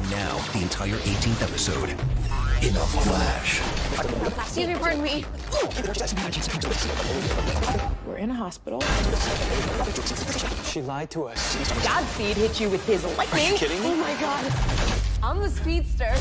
And now, the entire 18th episode in a flash. Excuse me, pardon me. We're in a hospital. She lied to us. Godspeed hit you with his lightning. Are you kidding me? Oh my god. I'm the speedster.